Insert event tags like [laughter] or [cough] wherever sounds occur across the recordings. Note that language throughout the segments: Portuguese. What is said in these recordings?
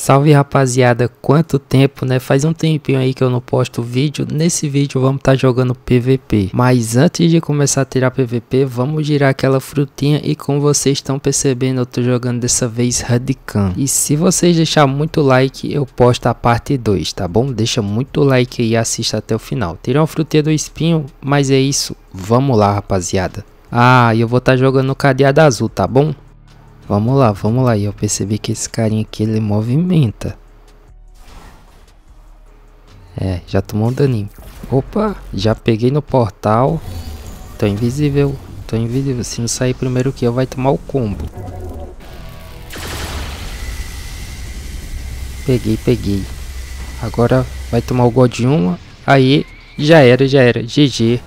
Salve rapaziada, quanto tempo né? Faz um tempinho aí que eu não posto vídeo. Nesse vídeo vamos estar tá jogando PVP. Mas antes de começar a tirar PVP, vamos girar aquela frutinha. E como vocês estão percebendo, eu tô jogando dessa vez Radican. E se vocês deixar muito like, eu posto a parte 2, tá bom? Deixa muito like e assista até o final. Tirei uma frutinha do espinho, mas é isso. Vamos lá rapaziada. Ah, eu vou estar tá jogando no cadeado azul, tá bom? Vamos lá, vamos lá. E eu percebi que esse carinha aqui, ele movimenta. É, já tomou um daninho. Opa, já peguei no portal. Tô invisível, tô invisível. Se não sair primeiro que eu, vai tomar o combo. Peguei, peguei. Agora vai tomar o God uma. Aí, já era, já era. GG.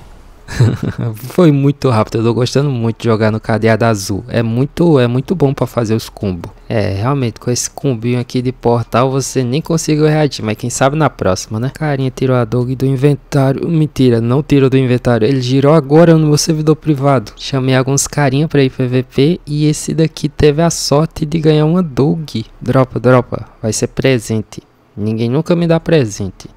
[laughs] Foi muito rápido, eu tô gostando muito de jogar no cadeado azul. É muito, é muito bom para fazer os combos. É, realmente, com esse combinho aqui de portal, você nem conseguiu reagir, mas quem sabe na próxima, né? Carinha tirou a dog do inventário. Mentira, não tirou do inventário. Ele girou agora no meu servidor privado. Chamei alguns carinha pra ir PVP e esse daqui teve a sorte de ganhar uma dog. Dropa, dropa. Vai ser presente. Ninguém nunca me dá presente.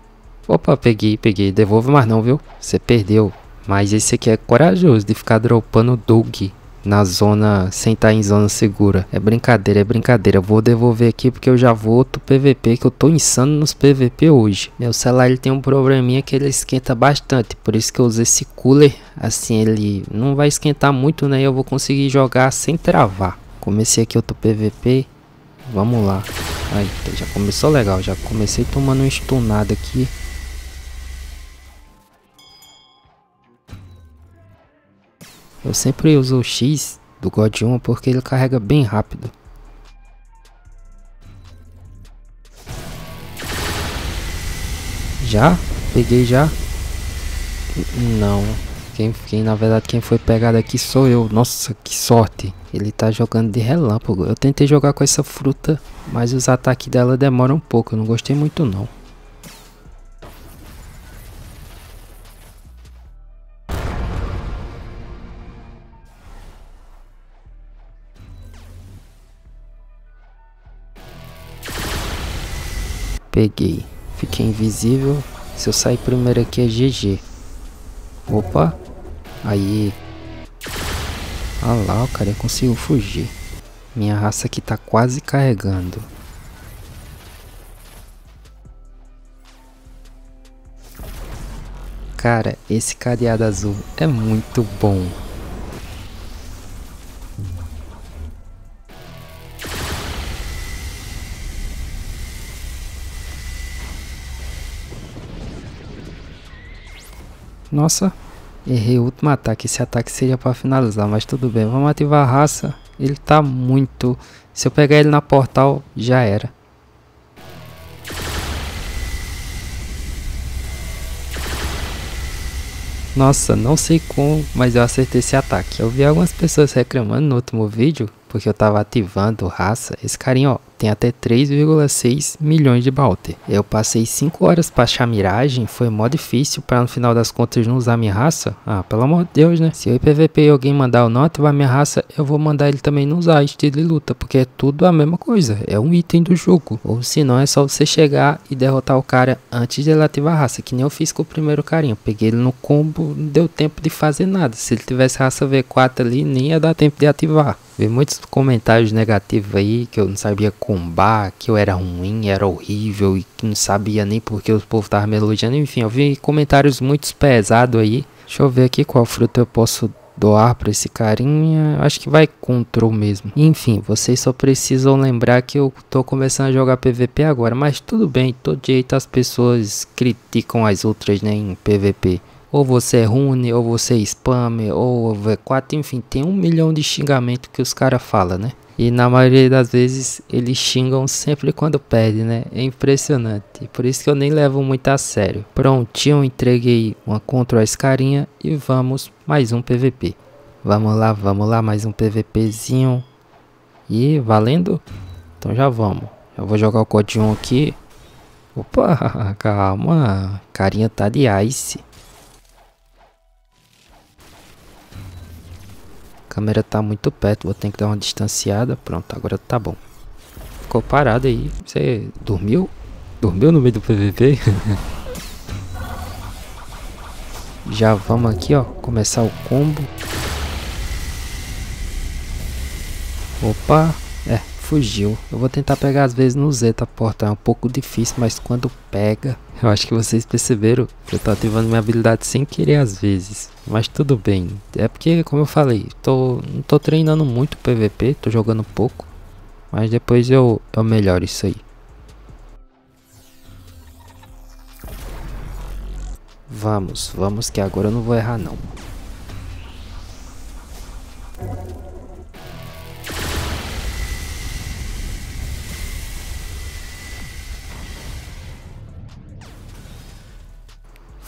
Opa, peguei, peguei. Devolve mais não, viu? Você perdeu. Mas esse aqui é corajoso de ficar dropando Doug na zona, sem estar em zona segura. É brincadeira, é brincadeira. Eu vou devolver aqui porque eu já vou outro PVP que eu tô insano nos PVP hoje. Meu celular ele tem um probleminha que ele esquenta bastante, por isso que eu uso esse cooler. Assim ele não vai esquentar muito, né? Eu vou conseguir jogar sem travar. Comecei aqui outro PVP. Vamos lá. Aí, já começou legal, já comecei tomando um stunado aqui. Eu sempre uso o X do God 1 porque ele carrega bem rápido. Já? Peguei já? Não. Quem, quem na verdade quem foi pegado aqui sou eu. Nossa, que sorte. Ele tá jogando de relâmpago. Eu tentei jogar com essa fruta, mas os ataques dela demoram um pouco. Eu não gostei muito não. Peguei. Fiquei invisível. Se eu sair primeiro aqui é GG. Opa. Aí. Olha lá, o cara conseguiu fugir. Minha raça aqui tá quase carregando. Cara, esse cadeado azul é muito bom. Nossa, errei o último ataque. Esse ataque seria para finalizar, mas tudo bem. Vamos ativar a raça. Ele tá muito... Se eu pegar ele na portal, já era. Nossa, não sei como, mas eu acertei esse ataque. Eu vi algumas pessoas reclamando no último vídeo, porque eu tava ativando raça. Esse carinha, ó, tem até 3,6 milhões de Balter. Eu passei 5 horas para achar miragem, foi mó difícil para no final das contas não usar minha raça. Ah, pelo amor de Deus, né? Se eu PVP alguém mandar eu não ativar minha raça, eu vou mandar ele também não usar estilo de luta, porque é tudo a mesma coisa, é um item do jogo. Ou se não, é só você chegar e derrotar o cara antes de ele ativar a raça, que nem eu fiz com o primeiro carinha. Peguei ele no combo, não deu tempo de fazer nada. Se ele tivesse raça V4 ali, nem ia dar tempo de ativar. Vi muitos comentários negativos aí que eu não sabia combar, que eu era ruim, era horrível e que não sabia nem porque o povo tava me elogiando. Enfim, eu vi comentários muito pesados aí. Deixa eu ver aqui qual fruta eu posso doar para esse carinha. Acho que vai control mesmo. Enfim, vocês só precisam lembrar que eu tô começando a jogar PVP agora. Mas tudo bem, todo jeito as pessoas criticam as outras né, em PVP. Ou você é rune, ou você é spam, ou V4, enfim, tem um milhão de xingamento que os caras falam, né? E na maioria das vezes eles xingam sempre quando perdem, né? É impressionante. Por isso que eu nem levo muito a sério. Prontinho, entreguei uma contra esse carinha e vamos mais um PVP. Vamos lá, vamos lá, mais um PVPzinho. E valendo? Então já vamos. Eu vou jogar o código aqui. Opa, [laughs] calma. Carinha tá de ice. Câmera tá muito perto, vou ter que dar uma distanciada. Pronto, agora tá bom. ficou parado aí. Você dormiu? Dormiu no meio do PVP? [laughs] Já vamos aqui, ó, começar o combo. Opa, fugiu. Eu vou tentar pegar às vezes no Z, tá porta. É um pouco difícil, mas quando pega... Eu acho que vocês perceberam que eu tô ativando minha habilidade sem querer às vezes. Mas tudo bem. É porque, como eu falei, tô, não tô treinando muito PVP, tô jogando pouco. Mas depois eu, eu melhoro isso aí. Vamos, vamos que agora eu não vou errar não.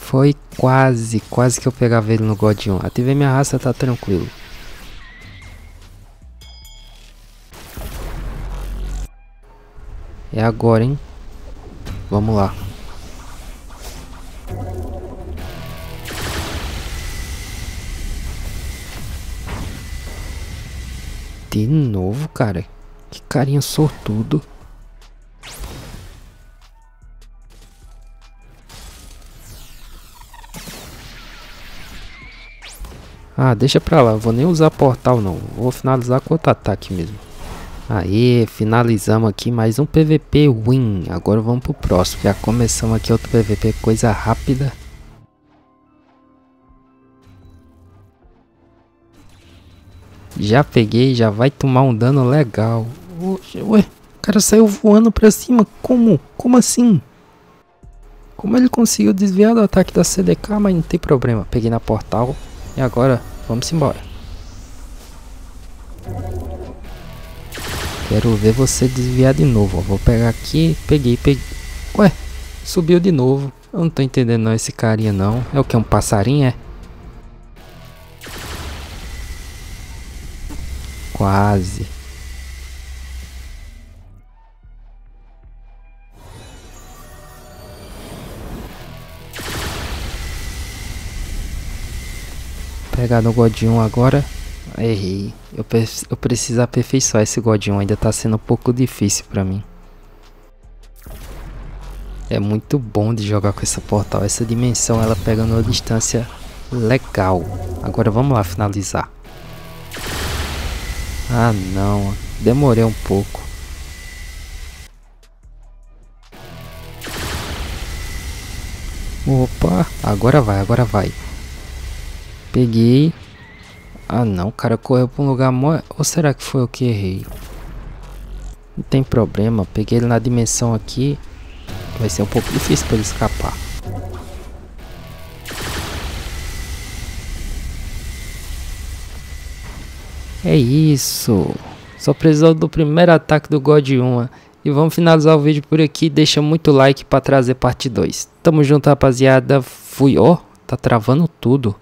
Foi quase, quase que eu pegava ele no God 1. Ativei minha raça, tá tranquilo. É agora, hein? Vamos lá. De novo, cara. Que carinha sortudo. Ah, deixa pra lá. Vou nem usar portal não. Vou finalizar com outro ataque mesmo. Aí, finalizamos aqui mais um PVP win. Agora vamos pro próximo. Já começamos aqui outro PVP, coisa rápida. Já peguei, já vai tomar um dano legal. Ué, o cara saiu voando pra cima. Como? Como assim? Como ele conseguiu desviar do ataque da CDK, mas não tem problema. Peguei na portal e agora vamos embora. Quero ver você desviar de novo. Vou pegar aqui, peguei, peguei. Ué, subiu de novo. Eu não tô entendendo não esse carinha não. É o que? Um passarinho, é? Quase. Pegar no God 1 agora. Errei. Eu, eu preciso aperfeiçoar esse God 1. Ainda tá sendo um pouco difícil pra mim. É muito bom de jogar com essa portal. Essa dimensão ela pega numa distância legal. Agora vamos lá finalizar. Ah não, demorei um pouco. Opa, agora vai, agora vai. Peguei. Ah não, o cara correu para um lugar mó... Ou será que foi eu que errei? Não tem problema, peguei ele na dimensão aqui. Vai ser um pouco difícil para ele escapar. É isso. Só precisou do primeiro ataque do God 1. E vamos finalizar o vídeo por aqui. Deixa muito like para trazer parte 2. Tamo junto, rapaziada. Fui. Ó, oh, tá travando tudo.